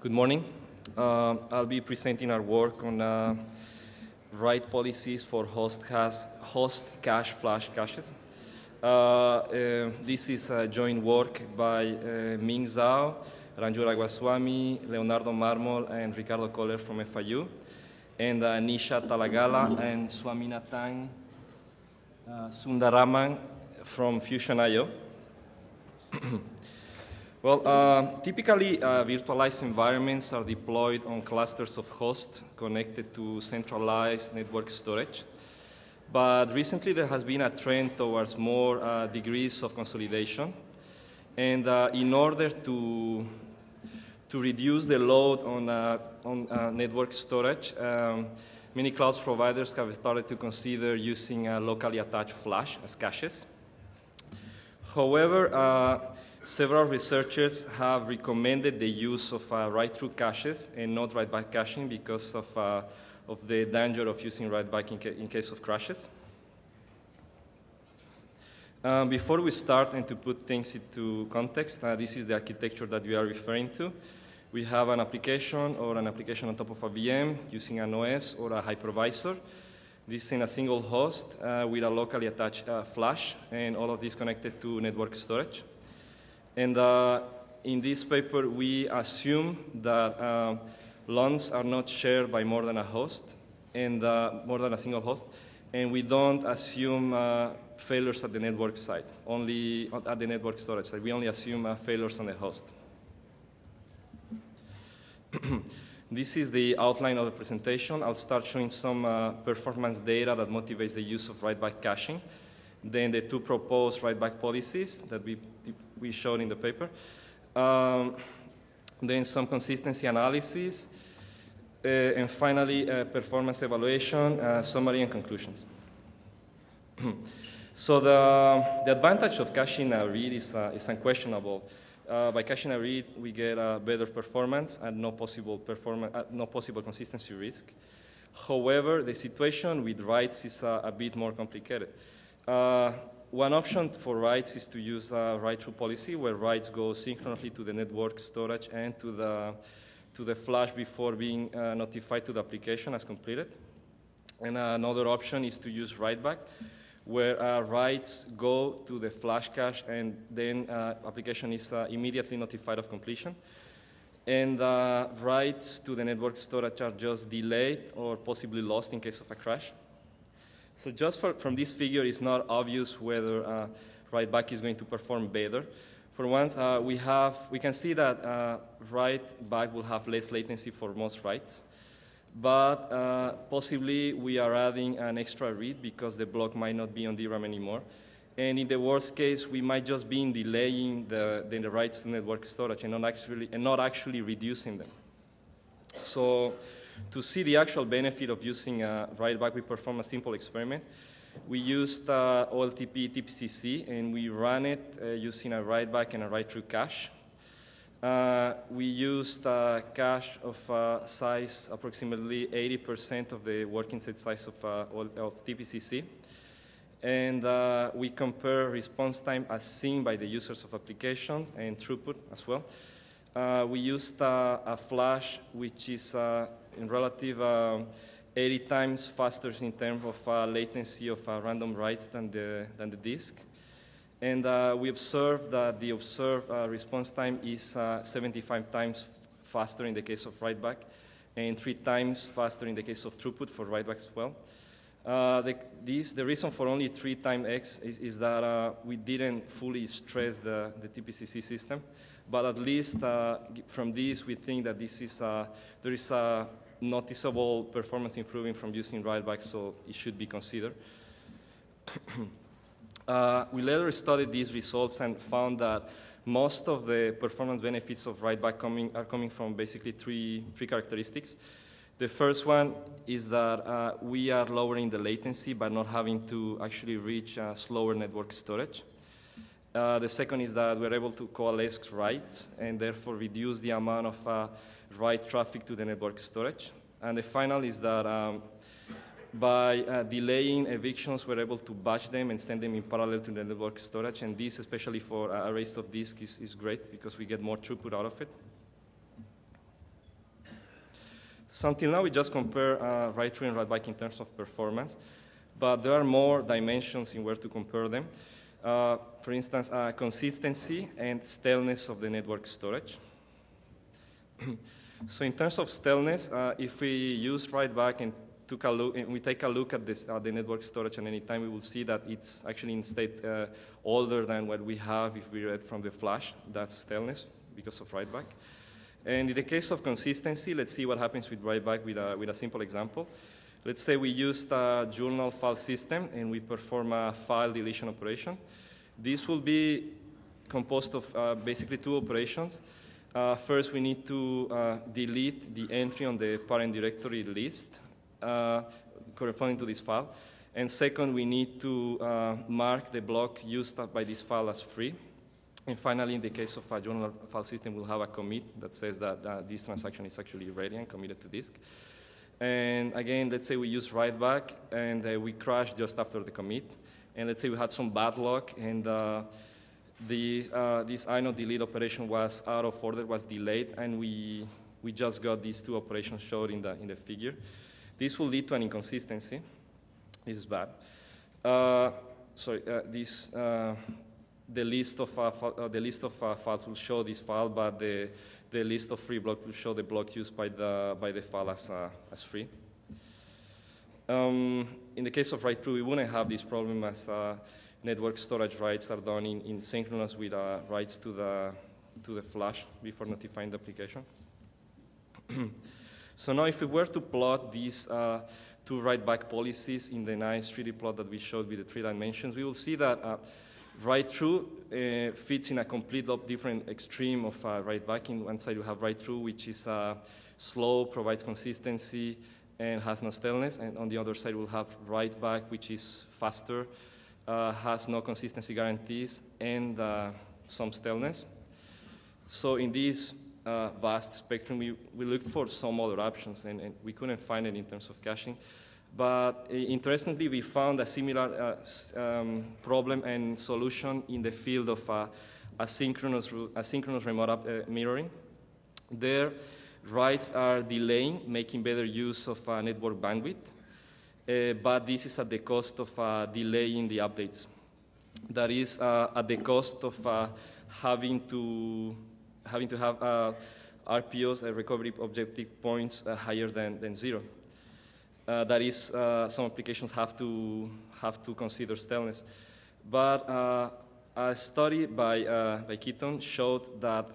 Good morning. Uh, I'll be presenting our work on uh, policies for host, has, host cache flash caches. Uh, uh this is a joint work by uh, Ming Zhao, Raju Rangaswami, Leonardo Marmol, and Ricardo Koller from FIU, and uh, Nisha Talagala and Swaminathan Sundararaman from Fusion.io. Well, uh, typically, uh, virtualized environments are deployed on clusters of hosts connected to centralized network storage. But recently, there has been a trend towards more uh, degrees of consolidation. And uh, in order to, to reduce the load on, uh, on uh, network storage, um, many cloud providers have started to consider using locally attached flash as caches. However, Several researchers have recommended the use of uh, write-through caches and not write-back caching because of, uh, of the danger of using write-back in, ca in, case of crashes. Um, before we start and to put things into context, uh, this is the architecture that we are referring to. We have an application or an application on top of a VM using an OS or a hypervisor. This is in a single host uh, with a locally attached uh, flash and all of this connected to network storage. And uh, in this paper, we assume that uh, LUNs are not shared by more than a host, and uh, more than a single host, and we don't assume uh, failures at the network side, only at the network storage side. We only assume uh, failures on the host. this is the outline of the presentation. I'll start showing some performance data that motivates the use of write-back caching. Then the two proposed write-back policies that we we showed in the paper. Um, then some consistency analysis, uh, and finally uh, performance evaluation, uh, summary and conclusions. so the, the advantage of caching a read is, uh, is unquestionable. Uh, by caching a read, we get a better performance and no possible, performance, uh, no possible consistency risk. However, the situation with writes is a bit more complicated. One option for writes is to use a write-through policy where writes go synchronously to the network storage and to the, to the flash before being uh, notified to the application as completed. And another option is to use write-back where uh, writes go to the flash cache and then uh, application is uh, immediately notified of completion. And uh, writes to the network storage are just delayed or possibly lost in case of a crash. So just for, from this figure, it's not obvious whether uh, write back is going to perform better. For once, uh, we, have, we can see that uh, write back will have less latency for most writes, but uh, possibly we are adding an extra read because the block might not be on DRAM anymore. And in the worst case, we might just be delaying the, the, the writes to network storage and not actually, and not actually reducing them. So to see the actual benefit of using a write back, we performed a simple experiment. We used uh, OLTP TPCC, and we ran it uh, using a write back and a write through cache. Uh, we used a cache of uh, size approximately 80% of the working set size of, uh, of TPCC. And uh, we compare response time as seen by the users of applications and throughput as well. we used a flash which is in relative uh, 80 times faster in terms of uh, latency of uh, random writes than the, than the disk. And we observed that the observed response time is 75 times faster in the case of writeback and three times faster in the case of throughput for writeback as well. Uh, the, this, the reason for only three times X is, is that uh, we didn't fully stress the, the TPCC system, but at least uh, from this we think that this is, there is a noticeable performance improving from using write-back, so it should be considered. uh, we later studied these results and found that most of the performance benefits of write-back coming, are coming from basically three, three characteristics. The first one is that uh, we are lowering the latency by not having to actually reach uh, slower network storage. Uh, the second is that we're able to coalesce writes and therefore reduce the amount of uh, write traffic to the network storage. And the final is that um, by uh, delaying evictions, we're able to batch them and send them in parallel to the network storage. And this, especially for uh, arrays of disk, is, is great because we get more throughput out of it. So until now, we just compare uh, write-through and write-back in terms of performance, but there are more dimensions in where to compare them. Uh, for instance, uh, consistency and staleness of the network storage. so in terms of staleness, uh, if we use write-back and took a look, and we take a look at this, uh, the network storage at any time, we will see that it's actually in state uh, older than what we have if we read from the flash. That's staleness because of write-back. And in the case of consistency, let's see what happens with write-back with a, with a simple example. Let's say we used a journal file system and we perform a file deletion operation. This will be composed of uh, basically two operations. Uh, first, we need to uh, delete the entry on the parent directory list uh, corresponding to this file. And second, we need to uh, mark the block used by this file as free. And finally, in the case of a journal file system, we'll have a commit that says that uh, this transaction is actually ready and committed to disk. And again, let's say we use write back and uh, we crash just after the commit. And let's say we had some bad luck and the, uh, this inode delete operation was out of order, was delayed, and we, we just got these two operations showed in the, in the figure. This will lead to an inconsistency. This is bad. Uh, sorry, uh, this, uh, the list of, uh, the list of files will show this file, but the, the list of free blocks will show the block used by the, by the file as, as free. Um, in the case of write-through, we wouldn't have this problem as uh, network storage writes are done in, in synchronous with uh, writes to the, to the flash before notifying the application. So now if we were to plot these uh, two write-back policies in the nice 3D plot that we showed with the three dimensions, we will see that uh, write-through uh, fits in a complete different extreme of uh, write-back. In one side you have write-through, which is uh, slow, provides consistency, and has no staleness. And on the other side we'll have write-back, which is faster, uh, has no consistency guarantees, and uh, some staleness. So in this uh, vast spectrum, we, we looked for some other options and, and, we couldn't find it in terms of caching. But interestingly, we found a similar uh, um, problem and solution in the field of uh, asynchronous, asynchronous remote uh, mirroring. There, writes are delaying, making better use of network bandwidth, but this is at the cost of delaying the updates. That is at the cost of having to having to have uh, RPOs, uh, recovery objective points, uh, higher than, than zero. Uh, that is, uh, some applications have to, have to consider staleness. But uh, a study by, by Keeton showed that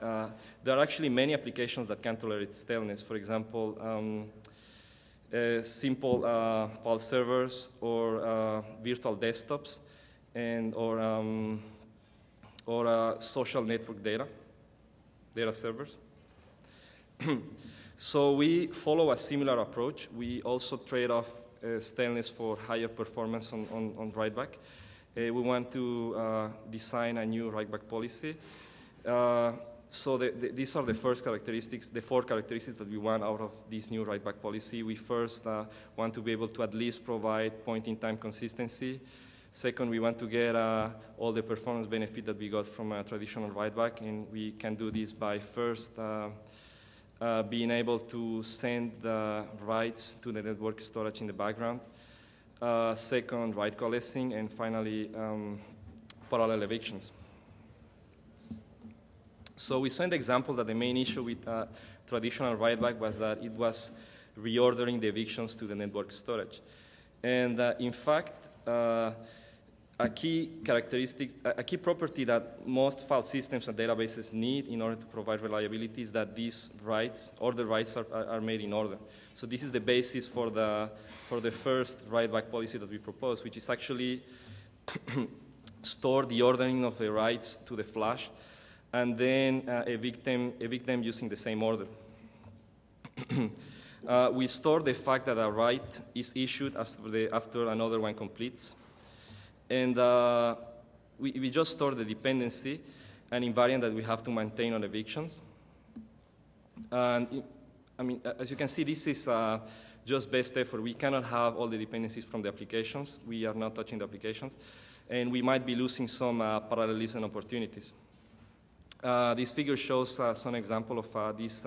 there are actually many applications that can tolerate staleness. For example, um, simple file servers or virtual desktops and or, um, or social network data data servers. so we follow a similar approach. We also trade off uh, staleness for higher performance on, on, on write-back. Uh, we want to uh, design a new write-back policy. Uh, so the, the, these are the first characteristics, the four characteristics that we want out of this new write-back policy. We first uh, want to be able to at least provide point-in-time consistency. Second, we want to get uh, all the performance benefit that we got from a traditional write-back, and we can do this by first uh, uh, being able to send the writes to the network storage in the background. Uh, second, write coalescing, and finally, um, parallel evictions. So we saw in the example that the main issue with uh, traditional write-back was that it was reordering the evictions to the network storage. And uh, in fact, a key characteristic, a key property that most file systems and databases need in order to provide reliability is that these writes, order writes are, are made in order. So this is the basis for the, for the first write-back policy that we propose, which is actually store the ordering of the writes to the flash and then uh, evict, them, evict them using the same order. uh, we store the fact that a write is issued after, the, after another one completes. And uh, we, we just store the dependency, an invariant that we have to maintain on evictions. And I mean, as you can see, this is uh, just best effort. We cannot have all the dependencies from the applications. We are not touching the applications. And we might be losing some uh, parallelism opportunities. Uh, this figure shows uh, some example of uh, this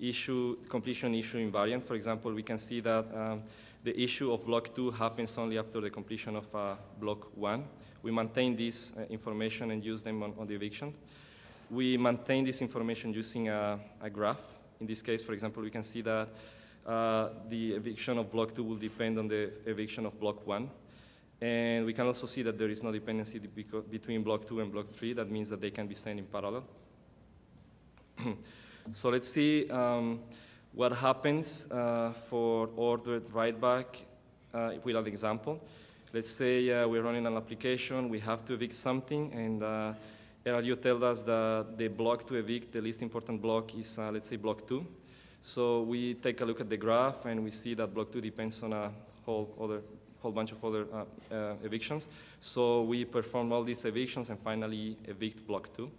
issue, completion issue invariant. For example, we can see that um, the issue of block 2 happens only after the completion of uh, block 1. We maintain this uh, information and use them on, on, the eviction. We maintain this information using a, a, graph. In this case, for example, we can see that uh, the eviction of block 2 will depend on the eviction of block 1. And we can also see that there is no dependency between block 2 and block 3. That means that they can be sent in parallel. so let's see um, what happens uh, for ordered write back uh, an example. Let's say uh, we're running an application, we have to evict something, and uh, LRU tells us that the block to evict, the least important block, is, uh, let's say, block 2. So we take a look at the graph, and we see that block 2 depends on a whole other whole bunch of other uh, uh, evictions. So we perform all these evictions and finally evict block two.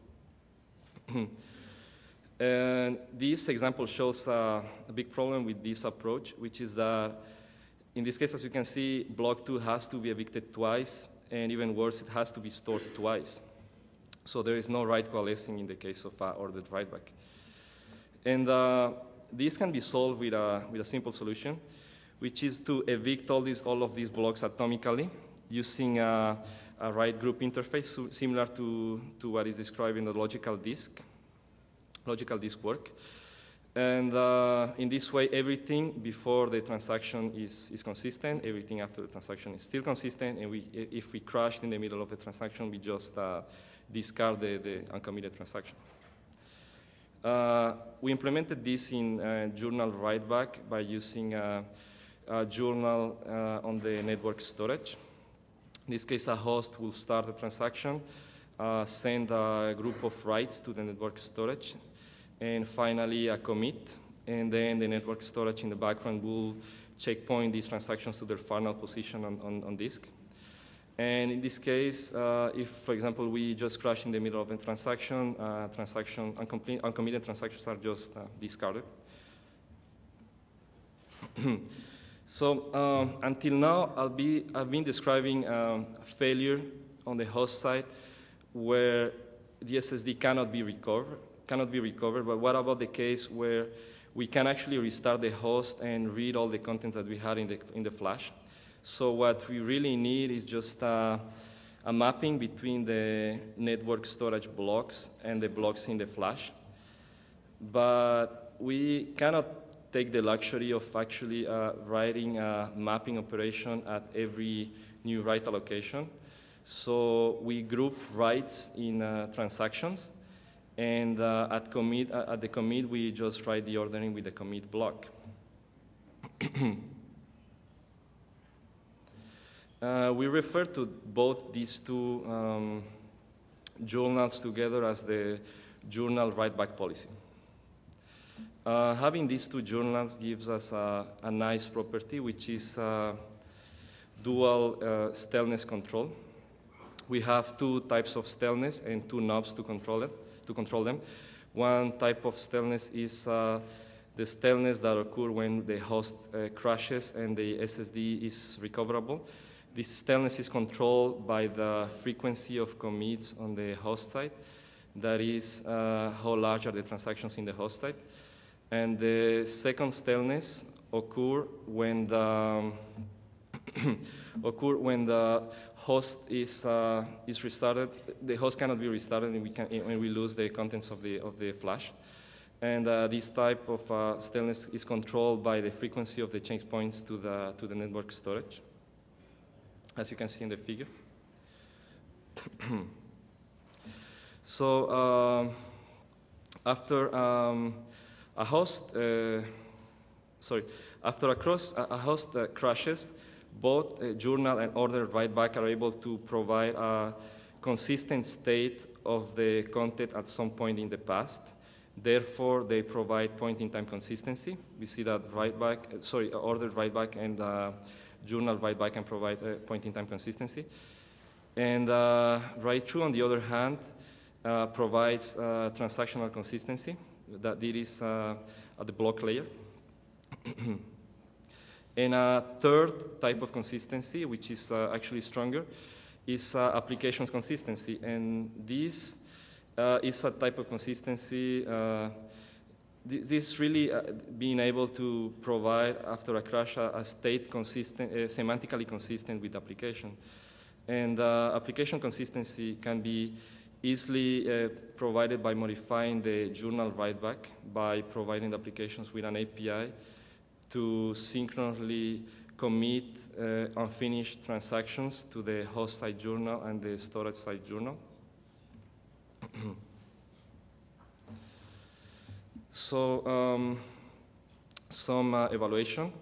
and this example shows uh, a big problem with this approach, which is that in this case, as you can see, block two has to be evicted twice, and even worse, it has to be stored twice. So there is no write coalescing in the case of uh, ordered write back. And uh, this can be solved with a, with a simple solution which is to evict all, these, all of these blocks atomically using a, a write group interface similar to, to what is described in the logical disk, logical disk work. And uh, in this way, everything before the transaction is, is consistent, everything after the transaction is still consistent, and we, if we crashed in the middle of the transaction, we just uh, discard the, the uncommitted transaction. Uh, we implemented this in uh, journal writeback by using uh, journal uh, on the network storage. In this case, a host will start a transaction, uh, send a group of writes to the network storage, and finally a commit. And then the network storage in the background will checkpoint these transactions to their final position on, on, on disk. And in this case, uh, if, for example, we just crash in the middle of a transaction, uh, transaction uncommitted transactions are just uh, discarded. So um, until now, I'll be, I've been describing um, failure on the host side where the SSD cannot be recovered, cannot be recovered. But what about the case where we can actually restart the host and read all the content that we had in the, in the flash? So what we really need is just uh, a mapping between the network storage blocks and the blocks in the flash. But we cannot take the luxury of actually uh, writing a mapping operation at every new write allocation. So we group writes in uh, transactions, and uh, at, commit, uh, at the commit, we just write the ordering with the commit block. Uh, we refer to both these two um, journals together as the journal write-back policy. Uh, having these two journals gives us a, a nice property, which is uh, dual uh, staleness control. We have two types of staleness and two knobs to control it, to control them. One type of staleness is uh, the staleness that occurs when the host uh, crashes and the SSD is recoverable. This staleness is controlled by the frequency of commits on the host side. That is, uh, how large are the transactions in the host side. And the second staleness occur when the occur when the host is uh, is restarted. The host cannot be restarted, and we can when we lose the contents of the of the flash. And uh, this type of uh, staleness is controlled by the frequency of the change points to the to the network storage, as you can see in the figure. so uh, after um, a host, uh, sorry, after a, cross, a host uh, crashes, both uh, journal and order write back are able to provide a consistent state of the content at some point in the past. Therefore, they provide point-in-time consistency. We see that write back, sorry, order write back and uh, journal write back can provide point-in-time consistency. And uh, write through, on the other hand, uh, provides transactional consistency that it is uh, at the block layer. and a third type of consistency, which is uh, actually stronger, is uh, applications consistency. And this is a type of consistency this really uh, being able to provide after a crash a, a state consistent, uh, semantically consistent with application. And uh, application consistency can be easily uh, provided by modifying the journal writeback by providing the applications with an API to synchronously commit uh, unfinished transactions to the host side journal and the storage side journal. so um, some uh, evaluation.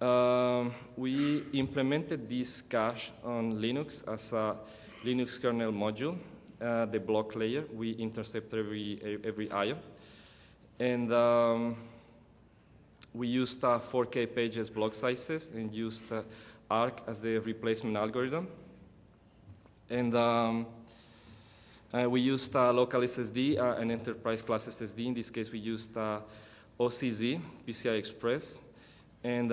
Um, we implemented this cache on Linux as a Linux kernel module, uh, the block layer. We intercept every, every IO. And um, we used uh, 4K pages block sizes and used uh, ARC as the replacement algorithm. And um, uh, we used uh, local SSD uh, and enterprise class SSD. In this case, we used OCZ, PCI Express. And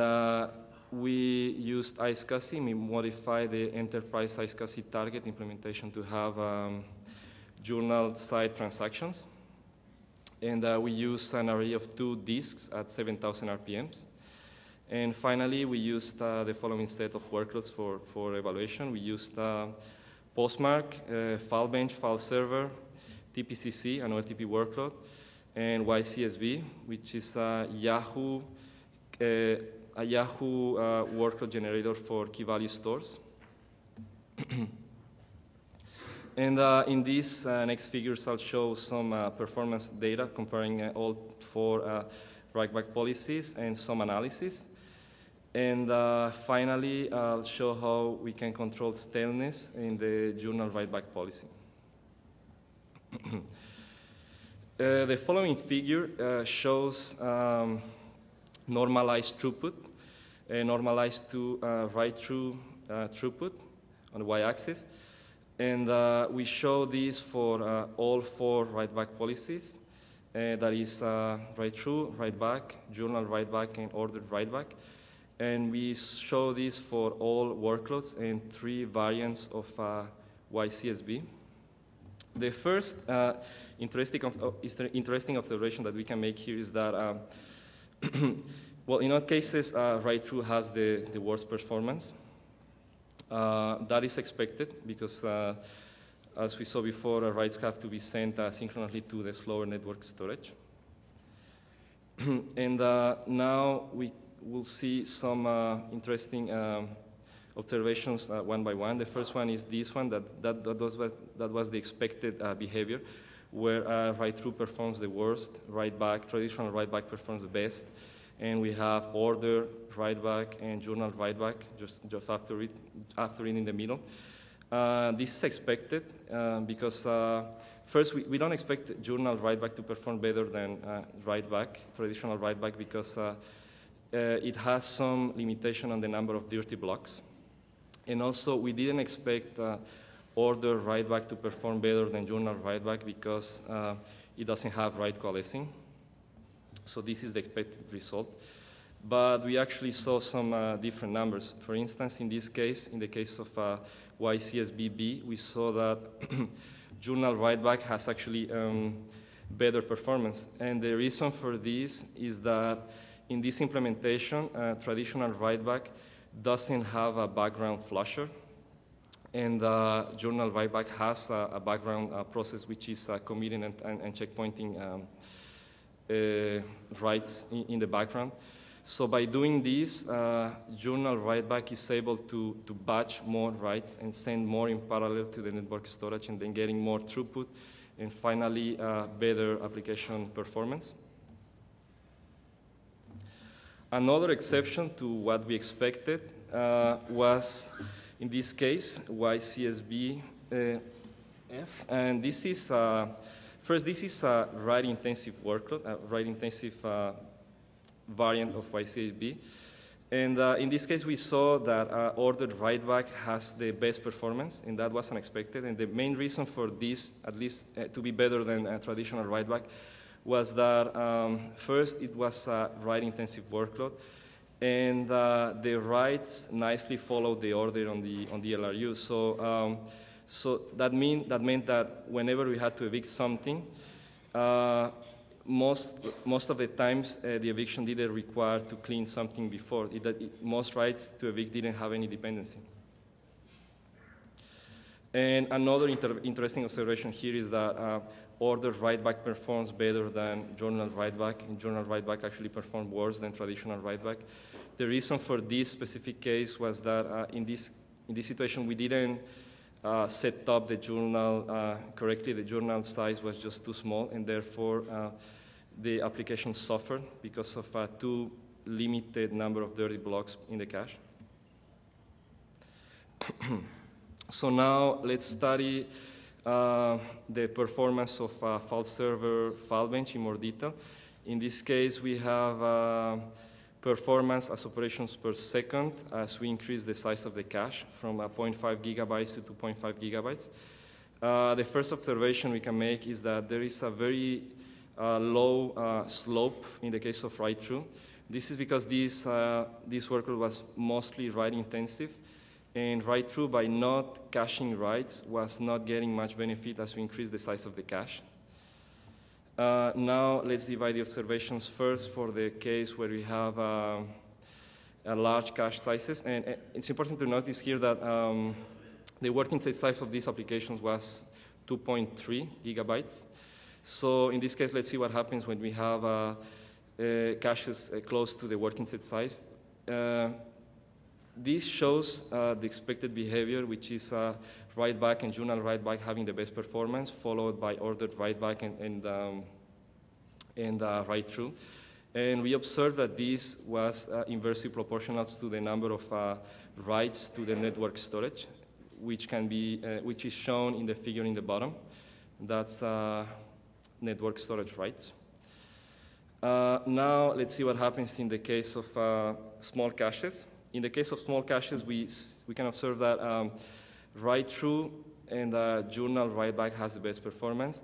we used iSCSI. We modified the enterprise iSCSI target implementation to have um, journal side transactions. And uh, we used an array of two disks at 7,000 RPMs. And finally, we used uh, the following set of workloads for, for evaluation. We used uh, PostMark, uh, Filebench, file server, TPCC, an OLTP workload, and YCSB, which is a Yahoo, uh, a Yahoo uh, workload generator for key value stores. And uh, in these uh, next figures, I'll show some uh, performance data comparing uh, all four uh, write-back policies and some analysis. And uh, finally, I'll show how we can control staleness in the journal write-back policy. the following figure shows um, normalized throughput, normalized to write-through throughput on the y-axis. And uh, we show this for uh, all four write-back policies. Uh, that is uh, write-through, write-back, journal write-back, and ordered write-back. And we show this for all workloads and three variants of uh, YCSB. The first uh, interesting, interesting observation that we can make here is that, um, well, in all cases, write-through has the, the worst performance. Uh, that is expected because, uh, as we saw before, uh, writes have to be sent synchronously to the slower network storage. and now we will see some interesting um, observations uh, one by one. The first one is this one, that, that, that, was, that was the expected uh, behavior, where uh, write-through performs the worst, write-back, traditional write-back performs the best, and we have order, write-back, and journal write-back just, just after, it, after it in the middle. Uh, this is expected uh, because uh, first we, we don't expect journal write-back to perform better than uh, write-back, traditional write-back, because uh, uh, it has some limitation on the number of dirty blocks. And also we didn't expect order write-back to perform better than journal write-back because it doesn't have write coalescing. So this is the expected result. But we actually saw some uh, different numbers. For instance, in this case, in the case of uh, YCSBB, we saw that journal writeback has actually um, better performance. And the reason for this is that in this implementation, uh, traditional writeback doesn't have a background flusher. And journal writeback has a, background process which is uh, committing and, and, and checkpointing um, uh, writes in, in, the background. So by doing this, uh, journal writeback is able to, to batch more writes and send more in parallel to the network storage and then getting more throughput and finally uh, better application performance. Another exception to what we expected uh, was, in this case, YCSB uh, F, and this is uh, First, this is a write-intensive workload, a write-intensive uh, variant of YCSB. And uh, in this case, we saw that uh, ordered writeback has the best performance, and that was unexpected. And the main reason for this, at least uh, to be better than a traditional writeback, was that um, first, it was a write-intensive workload, and uh, the writes nicely follow the order on the, on the LRU. So um, so that, mean, that meant that whenever we had to evict something, uh, most, most of the times uh, the eviction didn't require to clean something before. It, it, most rights to evict didn't have any dependency. And another inter interesting observation here is that uh, ordered write-back performs better than journal write-back, and journal write-back actually performed worse than traditional write-back. The reason for this specific case was that uh, in, this, in this situation we didn't uh, set up the journal uh, correctly. The journal size was just too small, and therefore uh, the application suffered because of a too limited number of dirty blocks in the cache. so now let's study uh, the performance of a file server Filebench in more detail. In this case, we have uh, performance as operations per second as we increase the size of the cache from uh, 0.5 gigabytes to 2.5 gigabytes. Uh, the first observation we can make is that there is a very uh, low uh, slope in the case of write-through. This is because this, uh, this workload was mostly write and write-through by not caching writes was not getting much benefit as we increase the size of the cache. Uh, now let's divide the observations first for the case where we have uh, a large cache sizes. And uh, it's important to notice here that um, the working set size of these applications was 2.3 gigabytes. So in this case, let's see what happens when we have uh, uh, caches close to the working set size. This shows the expected behavior, which is write back and journal write back having the best performance, followed by ordered write back and, and, um, and uh, write through. And we observed that this was uh, inversely proportional to the number of uh, writes to the network storage, which can be, uh, which is shown in the figure in the bottom. That's uh, network storage writes. Uh, now let's see what happens in the case of small caches. In the case of small caches, we, we can observe that um, Write through and uh, journal write back has the best performance,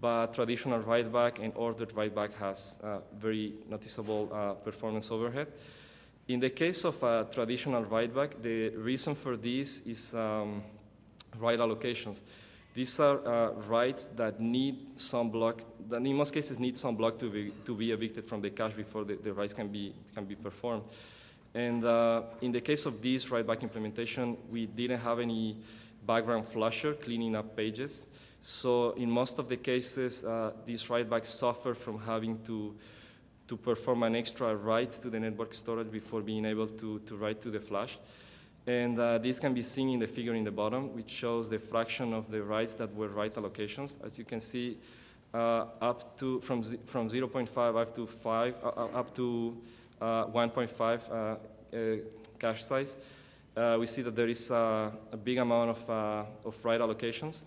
but traditional write back and ordered write back has uh, very noticeable uh, performance overhead. In the case of a traditional write back, the reason for this is um, write allocations. These are uh, writes that need some block, that in most cases need some block to be, to be evicted from the cache before the, the writes can be, can be performed. And uh, in the case of this write-back implementation, we didn't have any background flusher cleaning up pages. So in most of the cases, uh, these write-backs suffer from having to, to perform an extra write to the network storage before being able to, to write to the flash. And uh, this can be seen in the figure in the bottom, which shows the fraction of the writes that were write allocations. As you can see, uh, up to from, from 0.5 up to 5, uh, uh, up to 1.5 uh, uh, cache size, we see that there is a big amount of, of write allocations.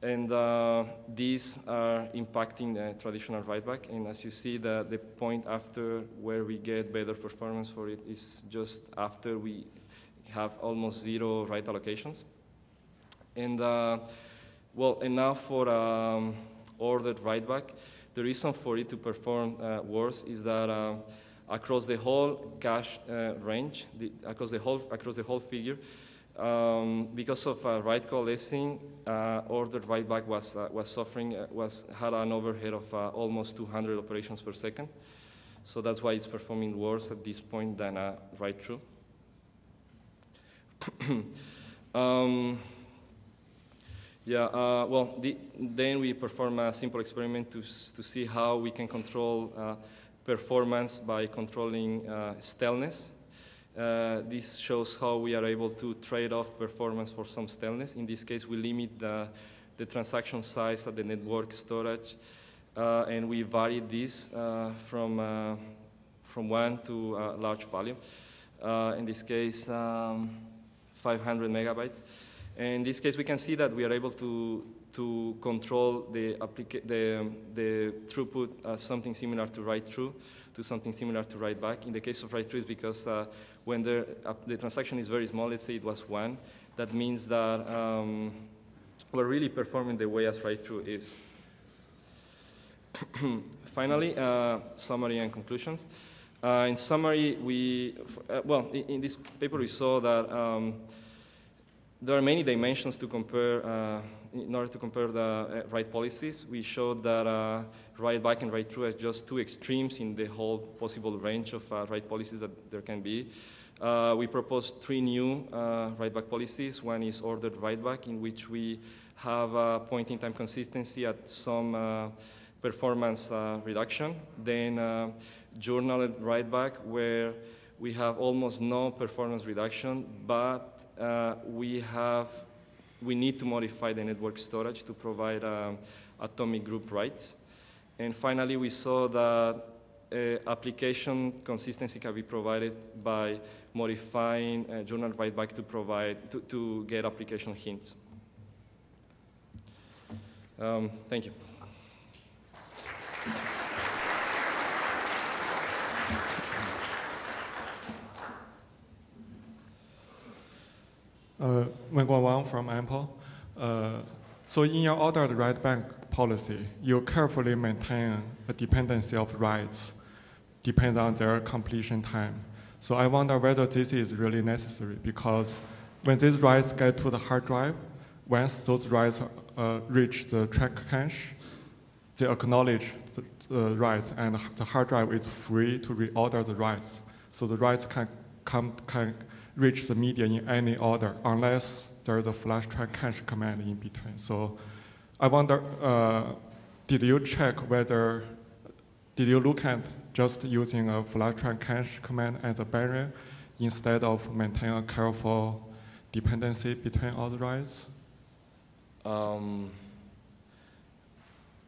And uh, these are impacting traditional write-back. And as you see, the, the point after where we get better performance for it is just after we have almost zero write allocations. And uh, well, and now for um, ordered write-back, the reason for it to perform uh, worse is that across the whole cache uh, range, the, across, the whole, across the whole figure. Um, because of uh, write coalescing, uh, ordered write back was, uh, was suffering, uh, was, had an overhead of uh, almost 200 operations per second. So that's why it's performing worse at this point than a write through. um, yeah, uh, well, the, then we perform a simple experiment to, to see how we can control performance by controlling uh, staleness. Uh, this shows how we are able to trade off performance for some staleness. In this case, we limit the, the transaction size at the network storage, uh, and we vary this from, from one to a large. Uh, in this case, um, 500 megabytes. in this case, we can see that we are able to, to control the, the, the throughput as something similar to write through, to something similar to write back. In the case of write through, it's because uh, when the, uh, the transaction is very small, let's say it was one, that means that um, we're really performing the way as write through is. Finally, uh, summary and conclusions. Uh, in summary, we, uh, well, in, in, this paper we saw that um, there are many dimensions to compare. Uh, in order to compare the uh, write policies, we showed that uh, write back and write through are just two extremes in the whole possible range of uh, write policies that there can be. Uh, we proposed three new uh, write back policies. One is ordered write back, in which we have a point in time consistency at some uh, performance reduction. Then journal write back, where we have almost no performance reduction, but uh, we have we need to modify the network storage to provide um, atomic group writes. And finally, we saw that uh, application consistency can be provided by modifying uh, journal write back to provide to, to get application hints. Um, thank you. Uh, Wang from Ample. Uh, so in your ordered write back policy, you carefully maintain a dependency of writes depends on their completion time. So I wonder whether this is really necessary because when these writes get to the hard drive, once those writes uh, reach the track cache, they acknowledge the, the and the hard drive is free to reorder the writes. So the writes can come can reach the media in any order unless there's a flash track cache command in between. So I wonder, uh, did you check whether, did you look at just using a flash track cache command as a barrier instead of maintaining a careful dependency between all the writes? Um,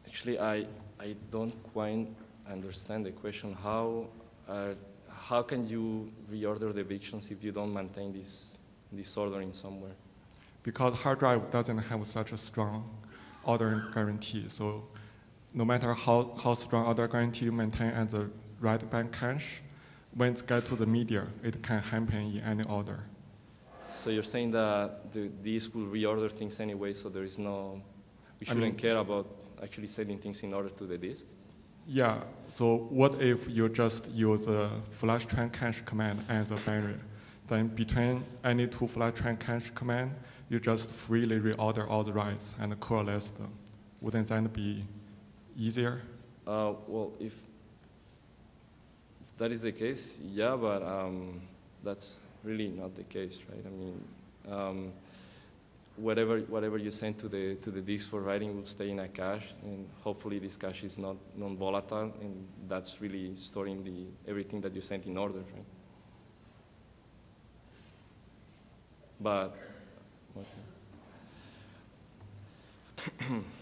actually, I, I don't quite understand the question. How are how can you reorder the evictions if you don't maintain this, this ordering somewhere? Because hard drive doesn't have such a strong order guarantee. So no matter how, how strong order guarantee you maintain at the write back cache, when it gets to the media, it can happen in any order. So you're saying that the disk will reorder things anyway, so there is no, we shouldn't I mean, care about actually setting things in order to the disk? Yeah, so what if you just use a flash track cache command as a barrier? Then between any two flash track cache command, you just freely reorder all the writes and coalesce them. Wouldn't that be easier? Uh, well, if, if, that is the case, yeah, but um, that's really not the case, right? I mean, um, whatever, whatever you send to the, to the disk for writing will stay in a cache, and hopefully this cache is not non-volatile, and that's really storing the, everything that you sent in order, right? But, okay.